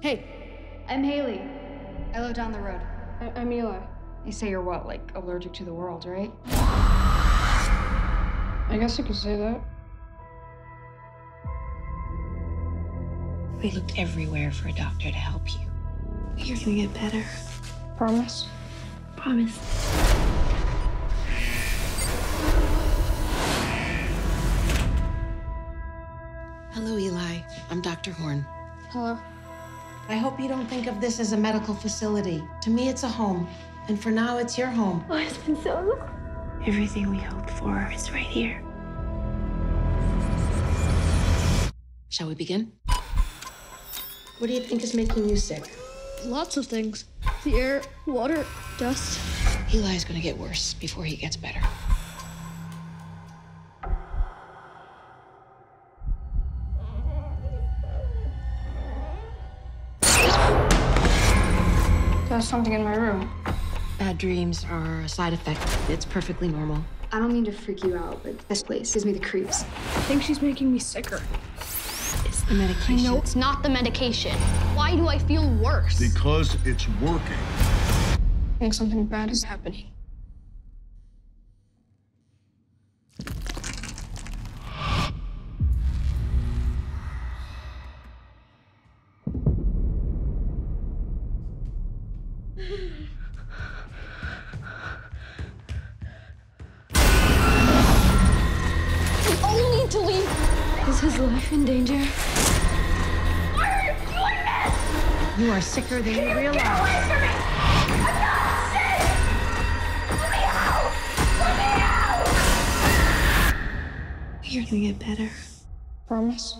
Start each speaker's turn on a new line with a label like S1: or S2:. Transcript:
S1: Hey,
S2: I'm Haley. I live down the road.
S1: I- I'm Eli.
S2: You say you're what, like allergic to the world, right?
S1: I guess you could say that.
S3: We looked everywhere for a doctor to help you. You're gonna get better.
S1: Promise?
S3: Promise.
S4: Hello, Eli. I'm Dr. Horn.
S1: Hello.
S4: I hope you don't think of this as a medical facility. To me, it's a home. And for now, it's your home.
S3: Oh, it's been so long. Everything we hoped for is right here.
S4: Shall we begin? What do you think is making you sick?
S1: Lots of things. The air, water, dust.
S4: Eli's gonna get worse before he gets better.
S1: There's something in my room.
S4: Bad dreams are a side effect. It's perfectly normal.
S2: I don't mean to freak you out, but this place gives me the creeps.
S1: I think she's making me sicker.
S3: It's the medication.
S5: No, it's not the medication. Why do I feel worse?
S6: Because it's working.
S1: I think something bad is happening.
S5: We all need to leave.
S1: Is his life in danger?
S5: Why are you doing this?
S4: You are sicker than you
S5: Get
S4: realize.
S5: away from me! I'm not sick! Let me out! Let me out!
S3: You're gonna get better.
S1: Promise?